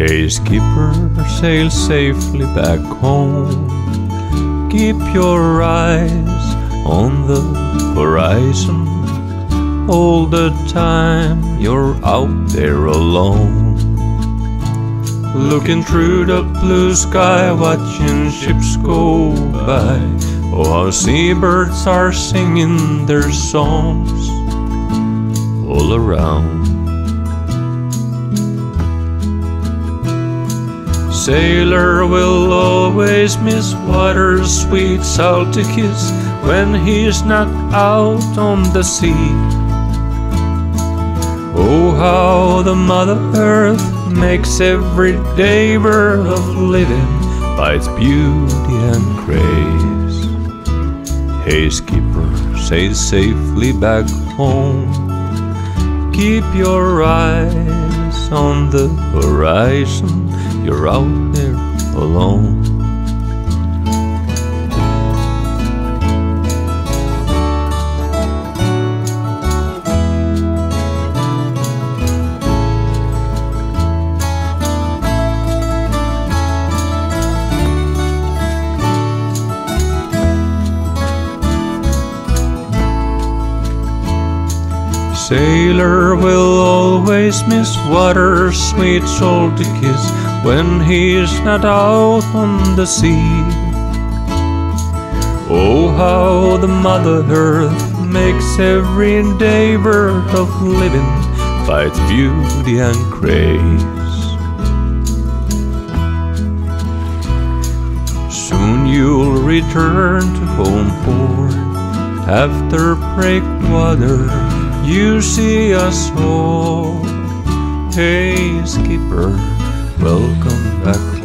Hey skipper, sail safely back home. Keep your eyes on the horizon. All the time you're out there alone. Looking through the blue sky, watching ships go by. Oh, how seabirds are singing their songs all around. Sailor will always miss water's sweet salty kiss when he's not out on the sea. Oh, how the Mother Earth makes every day worth of living by its beauty and grace. Hey, skipper, sail safely back home. Keep your eyes on the horizon. You're out there alone. Sailor will always miss water, sweet salty kiss when he's not out on the sea. Oh, how the Mother Earth makes every day worth of living by its beauty and grace. Soon you'll return to home port after breakwater you see us all. Hey, skipper, welcome back